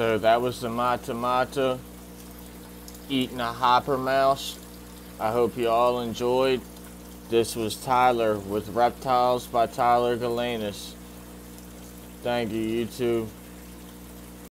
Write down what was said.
So that was the Mata Mata eating a hopper mouse. I hope you all enjoyed. This was Tyler with Reptiles by Tyler Galanis. Thank you, YouTube.